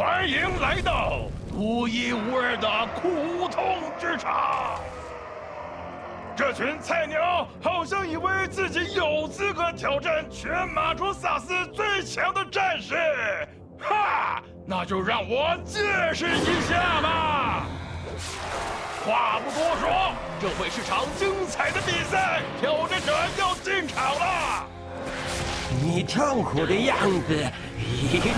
欢迎来到独一无二的苦痛之场。这群菜鸟好像以为自己有资格挑战全马卓萨斯最强的战士，哈！那就让我见识一下吧。话不多说，这会是场精彩的比赛，挑战者要进场了。你痛苦的样子，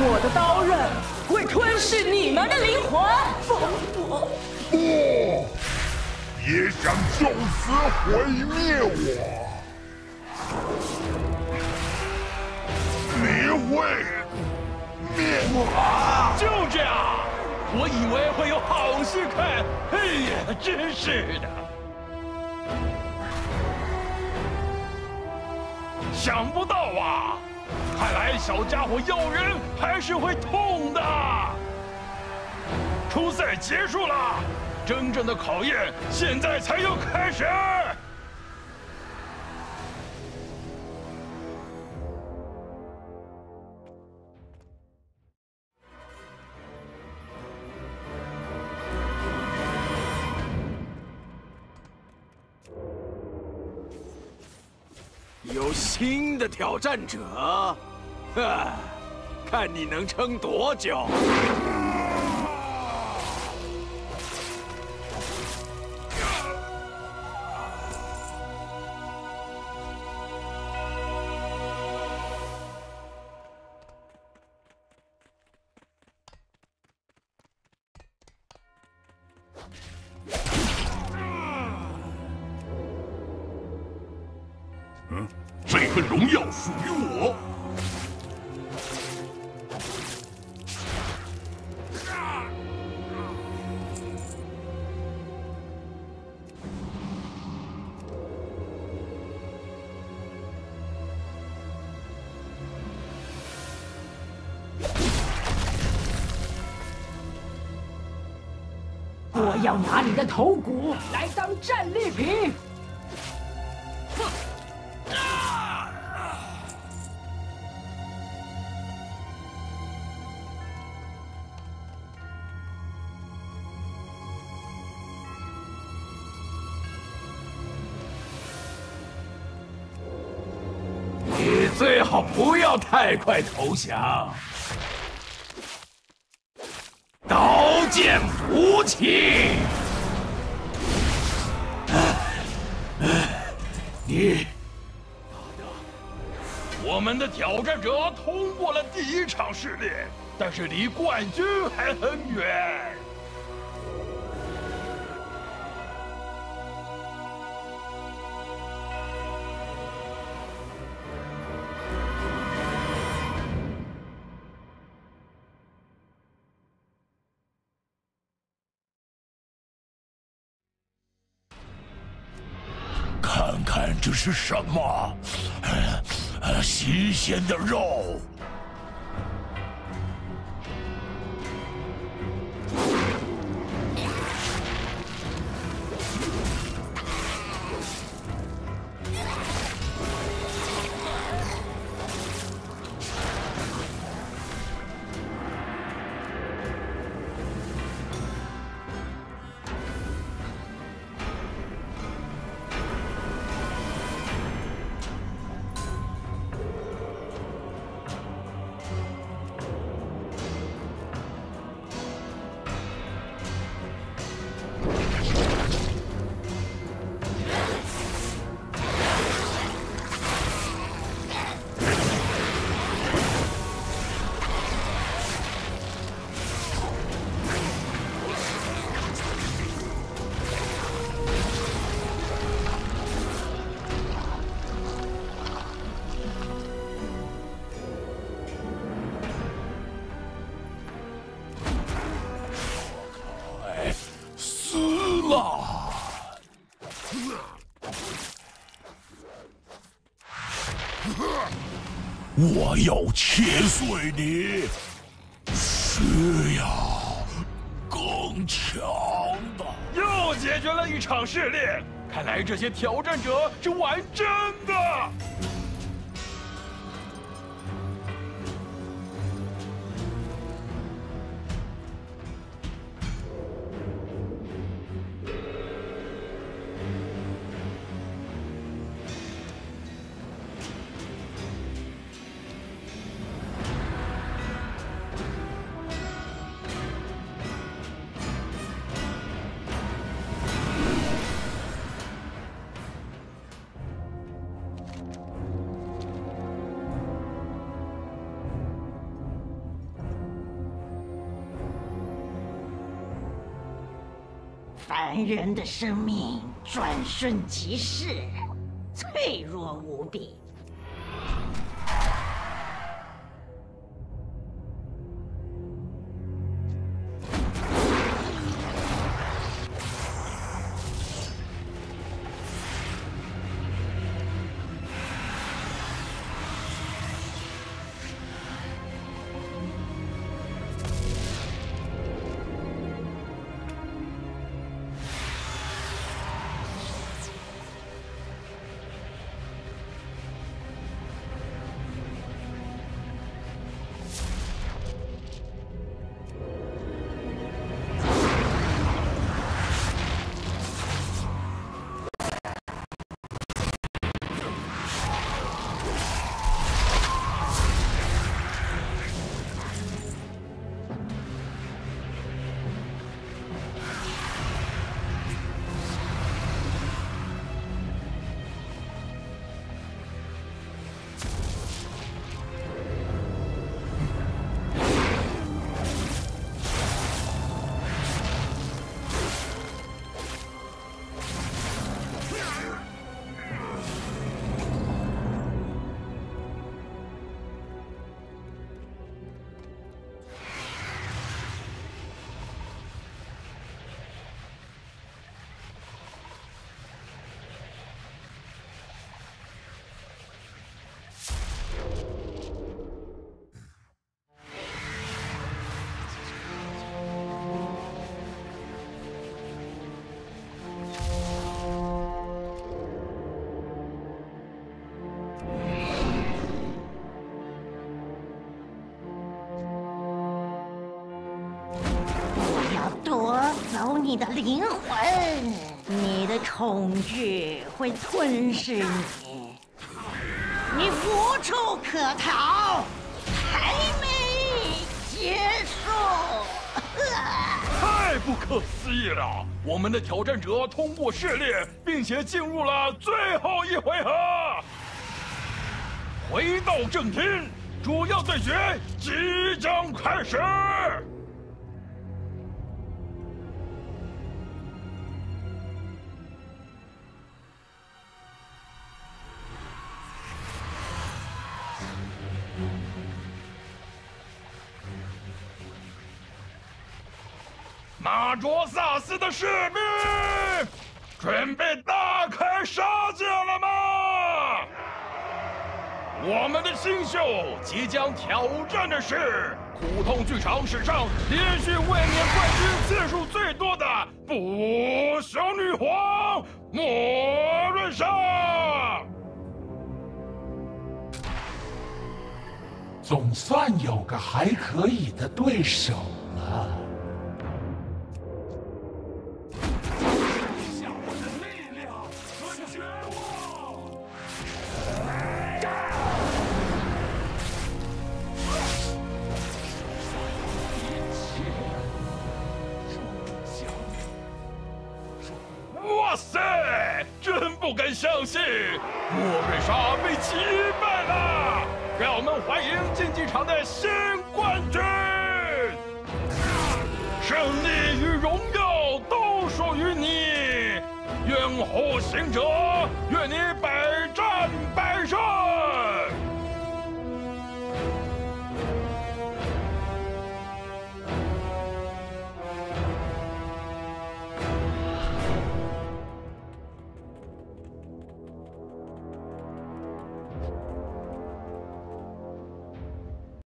我的刀刃会吞噬你们的灵魂。不，也想就此毁灭我？你会灭我？就这样，我以为会有好戏看，哎呀，真是的。想不到啊！看来小家伙咬人还是会痛的。初赛结束了，真正的考验现在才要开始。有新的挑战者，哼，看你能撑多久！这份荣耀属于我。我要拿你的头骨来当战利品。好不要太快投降。刀剑无情，你，我们的挑战者通过了第一场试炼，但是离冠军还很远。这是什么？呃，新鲜的肉。我要切碎你，需要更强的。又解决了一场试炼，看来这些挑战者是玩真的。凡人的生命转瞬即逝，脆弱无比。要夺走你的灵魂，你的恐惧会吞噬你，你无处可逃，还没结束。太不可思议了！我们的挑战者通过试炼，并且进入了最后一回合。回到正厅，主要对决即将开始。马卓萨斯的士兵，准备大开杀戒？我们的新秀即将挑战的是苦痛剧场史上连续卫冕冠军次数最多的不朽女皇莫瑞莎。总算有个还可以的对手了。哇塞！真不敢相信，莫瑞莎被击败了！让我们欢迎竞技场的新冠军！胜利与荣耀都属于你！愿火行者，愿你百。